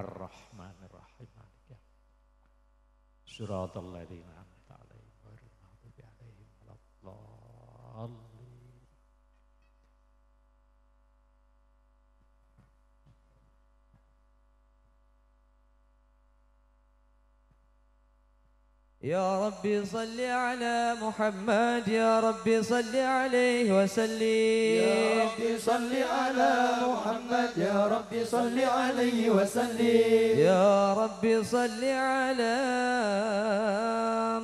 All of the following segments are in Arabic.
الرحمن الرحيم. مالك صراط الذين أنعمت عليهم غير المغضوب عليهم ولا الضالين. يا ربي صل على محمد يا ربي صل عليه وسلم. يا ربي صل على محمد يا ربي صل عليه وسلم. يا ربي صل على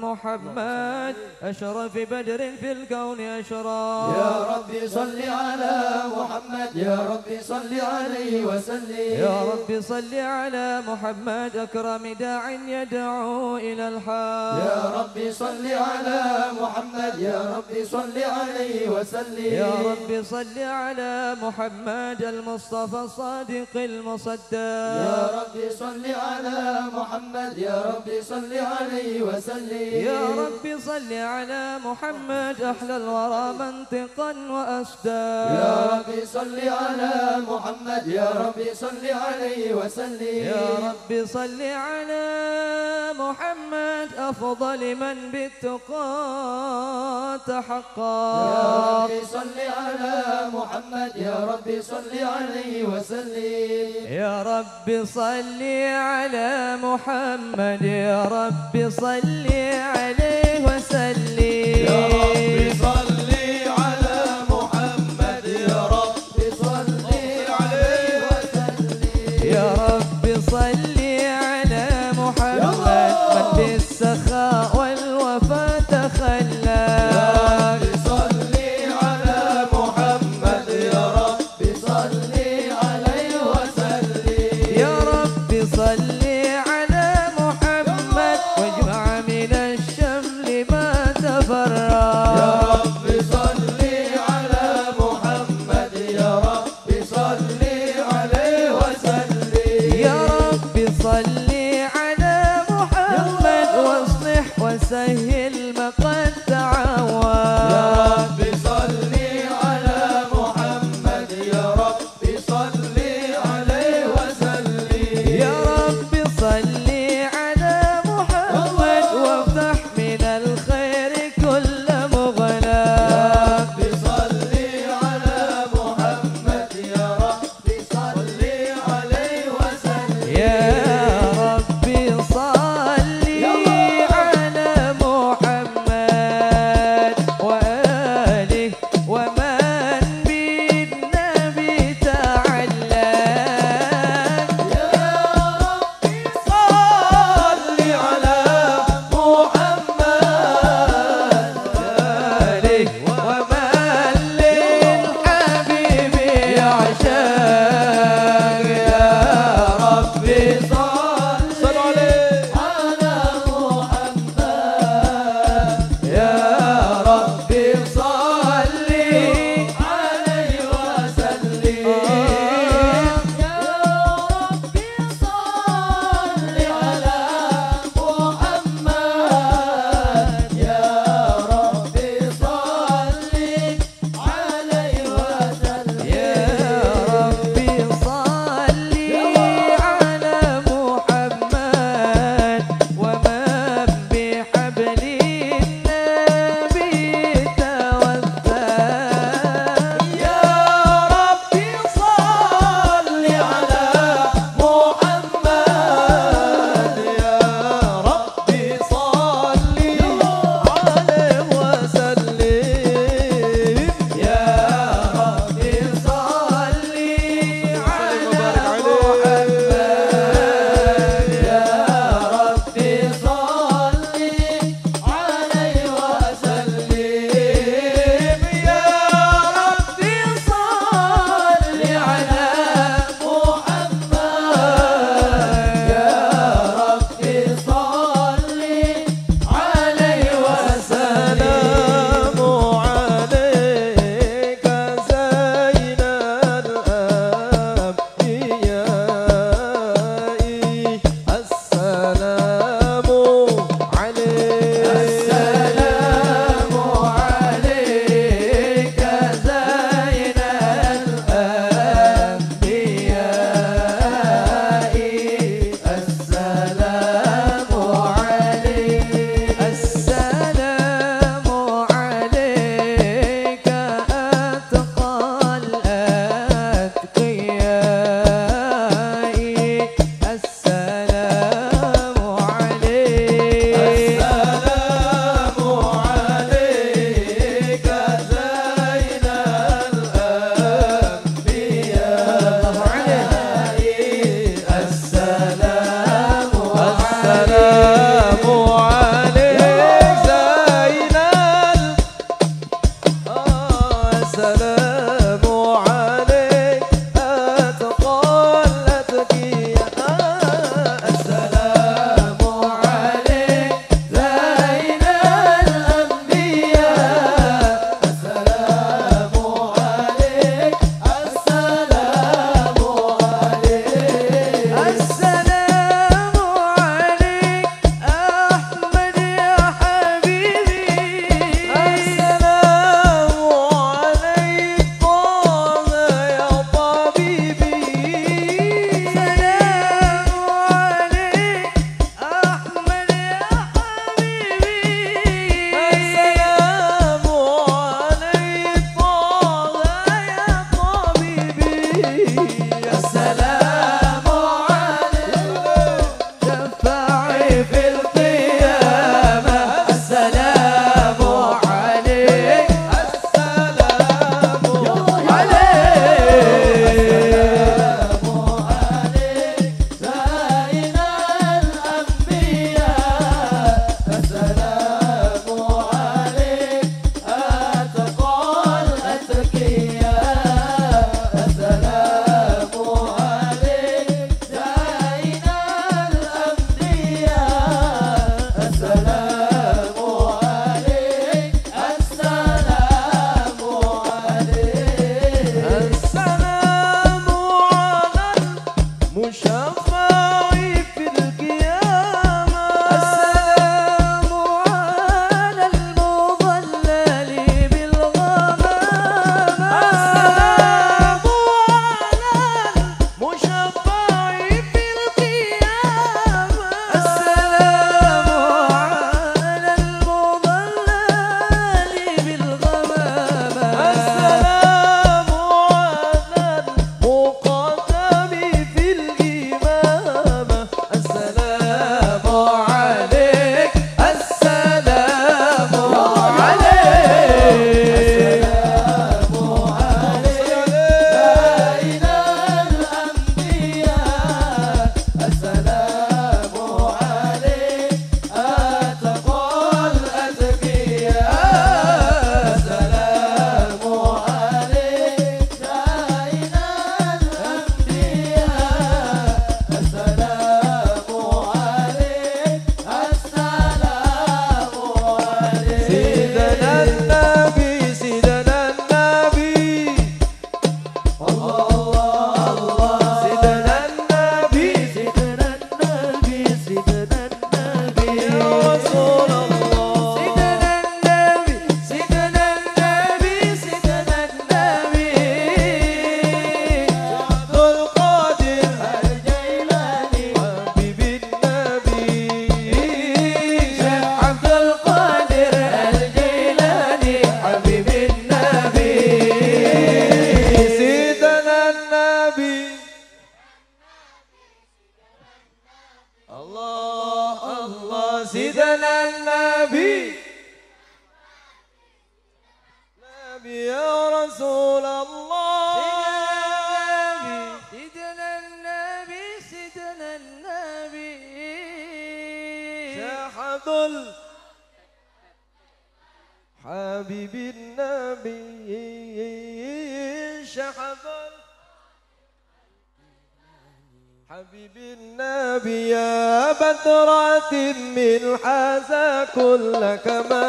محمد. أشرف بدر في الكون أشرف. يا ربي صل على محمد يا ربي صل عليه وسلم. يا ربي صل على محمد أكرم داع يدعو إلى الحق. يا ربي صل على محمد يا ربي صل عليه وسلم. يا رب صل على محمد المصطفى الصادق المصدق. يا ربي صل على محمد يا ربي صل عليه وسلم. يا رب صل على محمد أحلى الورى منطقا وأسدا يا ربي صل على محمد يا ربي صل عليه وسلم. يا رب صل على محمد أفضل من بالتقى تحقا يا ربي صل على محمد يا ربي صل عليه وسلم. يا رب صل على محمد يا رب صل عليه وسلم. يا ربي صل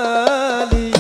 النبي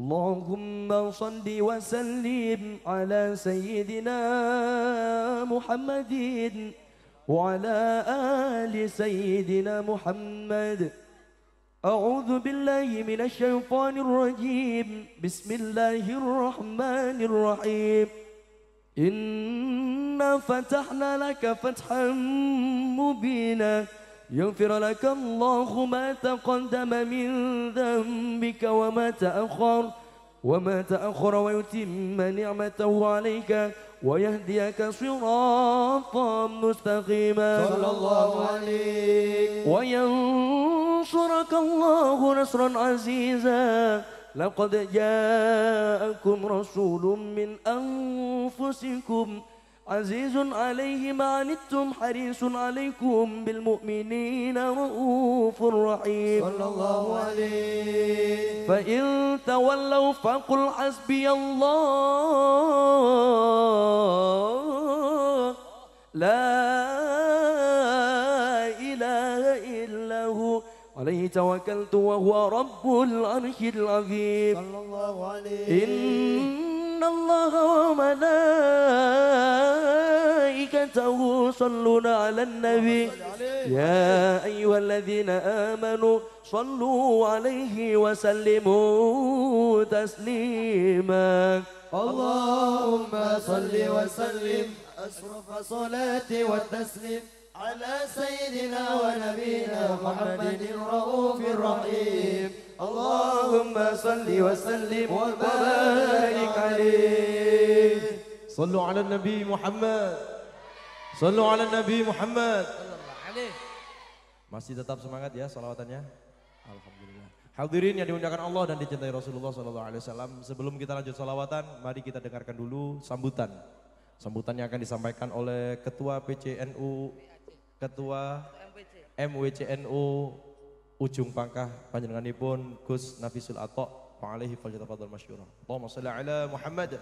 اللهم صل وسلم على سيدنا محمد وعلى آل سيدنا محمد. أعوذ بالله من الشيطان الرجيم. بسم الله الرحمن الرحيم. إنا فتحنا لك فتحا مبينا. يغفر لك الله ما تقدم من ذنبك وما تأخر وما تأخر ويتم نعمته عليك ويهديك صراطا مستقيما. صلى الله عليه. وينصرك الله نصرا عزيزا. لقد جاءكم رسول من أنفسكم عزيز عليه ما عنتم حريص عليكم بالمؤمنين رؤوف رحيم. صلى الله عليه. فإن تولوا فقل حسبي الله. لا إله إلا هو. عليه توكلت وهو رب العرش العظيم. صلى الله عليه. إن الله وملائكته يصلون على النبي. يا أيها الذين آمنوا صلوا عليه وسلموا تسليما. اللهم صل وسلم. أشرف صلاة والتسليم على سيدنا ونبينا محمد الرؤوف الرحيم اللهم صل وسلم وبارك عليه صلوا على النبي محمد صلوا على النبي محمد Masih tetap semangat ya salawatannya. Alhamdulillah. Hadirin yang dimuliakan Allah dan dicintai Rasulullah Sallallahu Alaihi Wasallam. Sebelum kita lanjut salawatan, mari kita dengarkan dulu sambutan. Sambutan yang akan disampaikan oleh Ketua PCNU, Ketua MWCNU Ujung Pangkah panjenenganipun Gus Nafisul Atok. Alaihi falyatafadhal masyura. Allahumma shalli ala Muhammad.